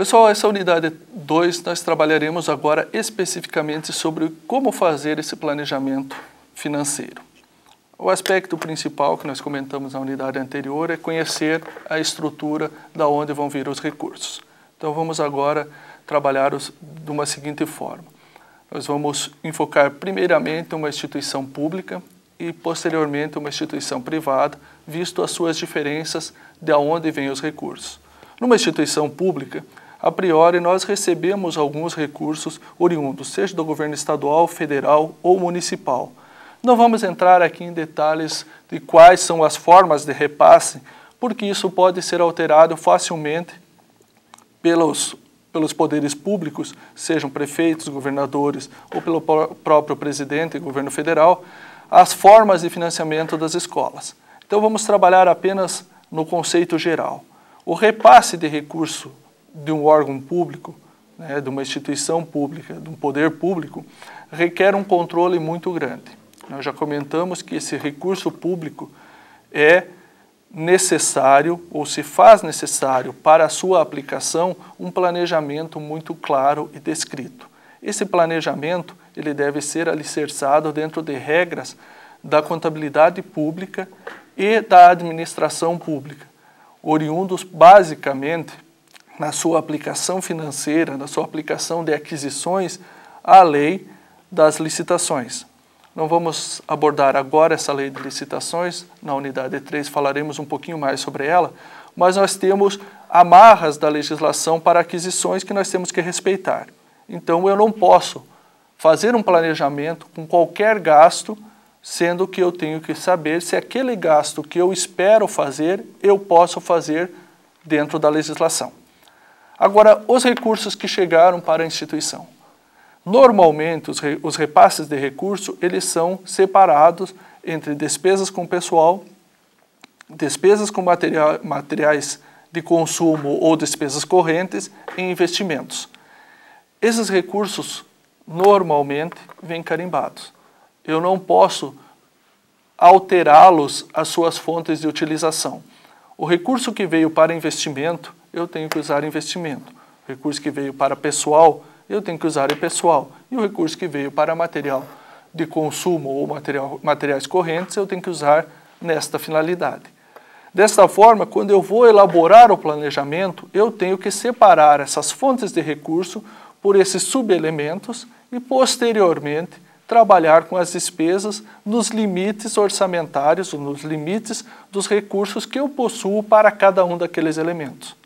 Pessoal, essa unidade 2 nós trabalharemos agora especificamente sobre como fazer esse planejamento financeiro. O aspecto principal que nós comentamos na unidade anterior é conhecer a estrutura da onde vão vir os recursos. Então vamos agora trabalhar os, de uma seguinte forma. Nós vamos enfocar primeiramente uma instituição pública e posteriormente uma instituição privada, visto as suas diferenças de onde vêm os recursos. Numa instituição pública, a priori nós recebemos alguns recursos oriundos, seja do governo estadual, federal ou municipal, não vamos entrar aqui em detalhes de quais são as formas de repasse, porque isso pode ser alterado facilmente pelos, pelos poderes públicos, sejam prefeitos, governadores ou pelo próprio presidente e governo federal, as formas de financiamento das escolas. Então vamos trabalhar apenas no conceito geral. O repasse de recurso de um órgão público, né, de uma instituição pública, de um poder público, requer um controle muito grande. Nós já comentamos que esse recurso público é necessário ou se faz necessário para a sua aplicação um planejamento muito claro e descrito. Esse planejamento ele deve ser alicerçado dentro de regras da contabilidade pública e da administração pública, oriundos basicamente na sua aplicação financeira, na sua aplicação de aquisições, à lei das licitações. Não vamos abordar agora essa lei de licitações, na unidade 3 falaremos um pouquinho mais sobre ela, mas nós temos amarras da legislação para aquisições que nós temos que respeitar. Então eu não posso fazer um planejamento com qualquer gasto, sendo que eu tenho que saber se aquele gasto que eu espero fazer, eu posso fazer dentro da legislação. Agora, os recursos que chegaram para a instituição. Normalmente, os, re, os repasses de recurso, eles são separados entre despesas com pessoal, despesas com material, materiais de consumo ou despesas correntes e investimentos. Esses recursos, normalmente, vêm carimbados. Eu não posso alterá-los às suas fontes de utilização. O recurso que veio para investimento, eu tenho que usar investimento. O recurso que veio para pessoal, eu tenho que usar o pessoal. E o recurso que veio para material de consumo ou material, materiais correntes, eu tenho que usar nesta finalidade. Desta forma, quando eu vou elaborar o planejamento, eu tenho que separar essas fontes de recurso por esses subelementos e, posteriormente, trabalhar com as despesas nos limites orçamentários, nos limites dos recursos que eu possuo para cada um daqueles elementos.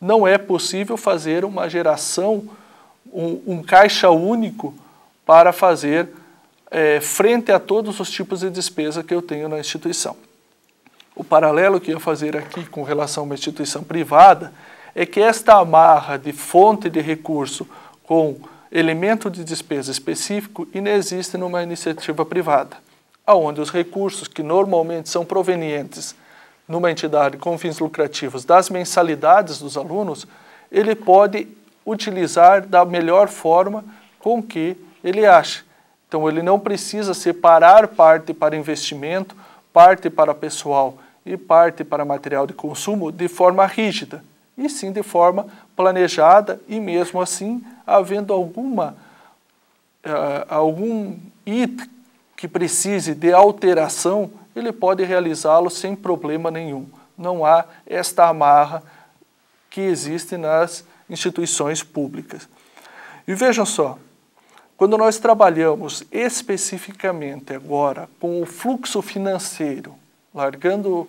Não é possível fazer uma geração um, um caixa único para fazer é, frente a todos os tipos de despesa que eu tenho na instituição. O paralelo que eu ia fazer aqui com relação a uma instituição privada é que esta amarra de fonte de recurso com elemento de despesa específico inexiste numa iniciativa privada, aonde os recursos que normalmente são provenientes numa entidade com fins lucrativos das mensalidades dos alunos, ele pode utilizar da melhor forma com que ele acha. Então, ele não precisa separar parte para investimento, parte para pessoal e parte para material de consumo de forma rígida, e sim de forma planejada e mesmo assim, havendo alguma uh, algum item que precise de alteração, ele pode realizá-lo sem problema nenhum. Não há esta amarra que existe nas instituições públicas. E vejam só, quando nós trabalhamos especificamente agora com o fluxo financeiro, largando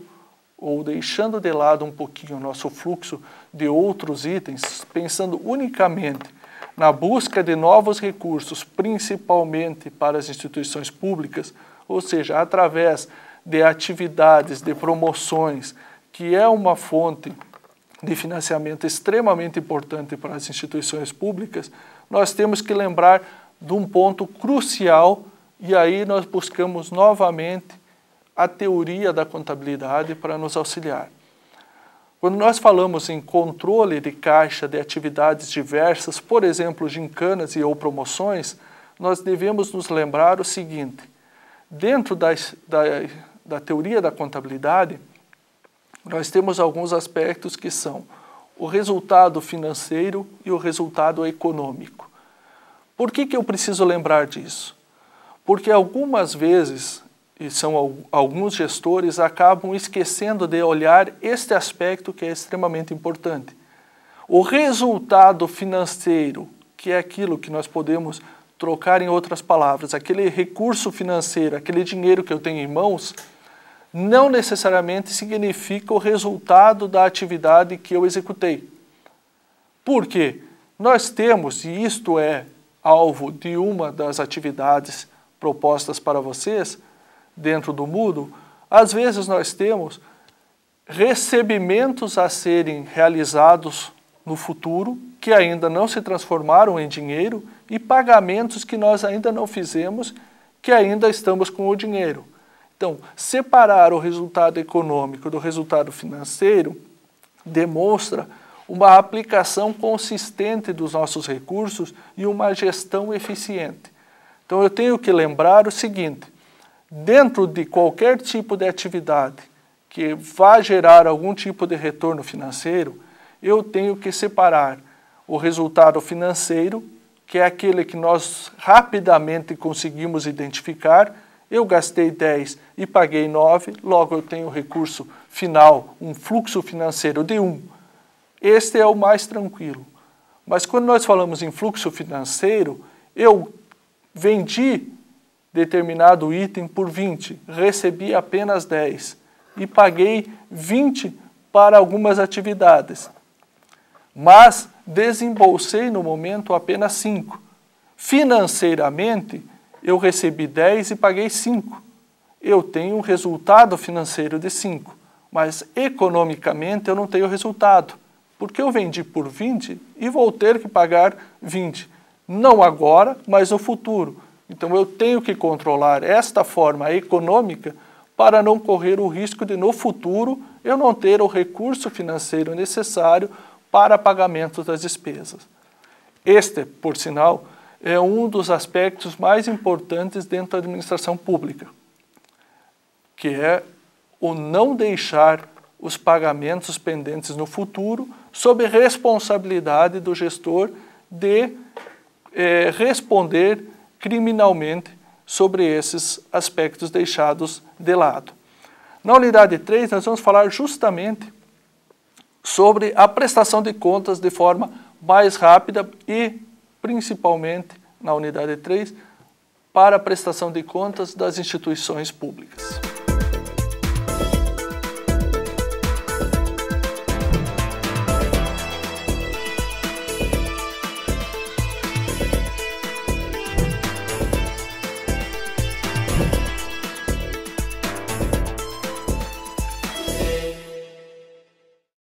ou deixando de lado um pouquinho o nosso fluxo de outros itens, pensando unicamente na busca de novos recursos, principalmente para as instituições públicas, ou seja, através de atividades, de promoções, que é uma fonte de financiamento extremamente importante para as instituições públicas, nós temos que lembrar de um ponto crucial e aí nós buscamos novamente a teoria da contabilidade para nos auxiliar. Quando nós falamos em controle de caixa de atividades diversas, por exemplo, gincanas e ou promoções, nós devemos nos lembrar o seguinte: dentro da, da, da teoria da contabilidade, nós temos alguns aspectos que são o resultado financeiro e o resultado econômico. Por que, que eu preciso lembrar disso? Porque algumas vezes, e são alguns gestores, acabam esquecendo de olhar este aspecto que é extremamente importante. O resultado financeiro, que é aquilo que nós podemos trocar em outras palavras, aquele recurso financeiro, aquele dinheiro que eu tenho em mãos, não necessariamente significa o resultado da atividade que eu executei. Por quê? Nós temos, e isto é alvo de uma das atividades propostas para vocês dentro do Moodle, às vezes nós temos recebimentos a serem realizados no futuro que ainda não se transformaram em dinheiro e pagamentos que nós ainda não fizemos que ainda estamos com o dinheiro. Então, separar o resultado econômico do resultado financeiro demonstra uma aplicação consistente dos nossos recursos e uma gestão eficiente. Então, eu tenho que lembrar o seguinte: dentro de qualquer tipo de atividade que vá gerar algum tipo de retorno financeiro, eu tenho que separar o resultado financeiro, que é aquele que nós rapidamente conseguimos identificar, eu gastei 10 e paguei 9, logo eu tenho recurso final, um fluxo financeiro de 1. Este é o mais tranquilo. Mas quando nós falamos em fluxo financeiro, eu vendi determinado item por 20, recebi apenas 10 e paguei 20 para algumas atividades. Mas desembolsei no momento apenas 5. Financeiramente, eu recebi 10 e paguei 5. Eu tenho um resultado financeiro de 5, mas economicamente eu não tenho resultado, porque eu vendi por 20 e vou ter que pagar 20. Não agora, mas no futuro. Então eu tenho que controlar esta forma econômica para não correr o risco de no futuro eu não ter o recurso financeiro necessário para pagamento das despesas. Este, por sinal, é um dos aspectos mais importantes dentro da administração pública, que é o não deixar os pagamentos pendentes no futuro sob responsabilidade do gestor de é, responder criminalmente sobre esses aspectos deixados de lado. Na unidade 3, nós vamos falar justamente sobre a prestação de contas de forma mais rápida e principalmente na unidade 3, para a prestação de contas das instituições públicas.